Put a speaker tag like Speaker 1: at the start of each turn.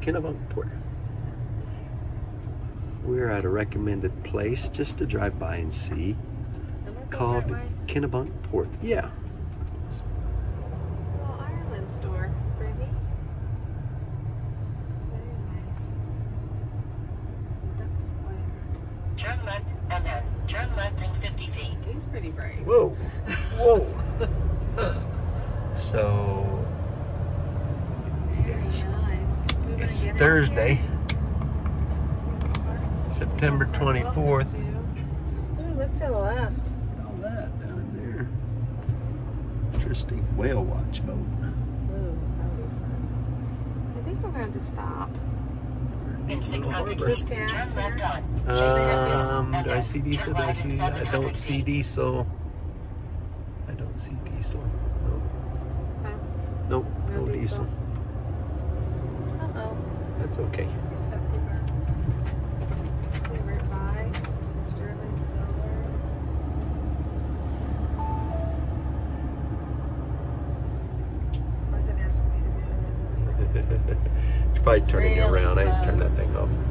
Speaker 1: Kennebunkport. We're at a recommended place just to drive by and see
Speaker 2: Am I going
Speaker 1: called
Speaker 2: that way?
Speaker 1: Kennebunkport. Yeah.
Speaker 2: Little Ireland store, Brittany. Very nice. Dock Square.
Speaker 3: Turn left and then turn left in 50 feet.
Speaker 2: He's pretty brave.
Speaker 1: Whoa. Whoa. so
Speaker 2: Very nice. We gonna
Speaker 1: it's Thursday. September 24th.
Speaker 2: Ooh, look to the left.
Speaker 1: All that down there. Interesting whale watch boat.
Speaker 2: Ooh, that'll be fun. I think we're going to stop.
Speaker 3: In 600 feet,
Speaker 2: Is this gas
Speaker 3: turn left on.
Speaker 1: Um, do I see diesel? Do I
Speaker 3: right in?
Speaker 1: I don't see diesel. I don't see diesel. Nope. Nope.
Speaker 2: No
Speaker 1: No,
Speaker 2: diesel.
Speaker 1: diesel. It's probably
Speaker 2: It's
Speaker 1: turning
Speaker 2: really
Speaker 1: around. I didn't turn that thing off.